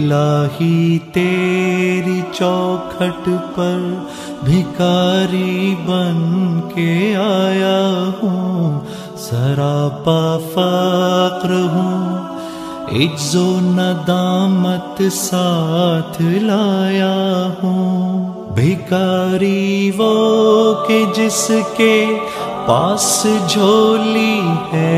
लाही तेरी चौखट पर भिकारी बन के आया हूँ। सरापा फक्र हूँ। इज्जो नदामत साथ लाया हूँ। भिकारी वो के जिसके पास झोली है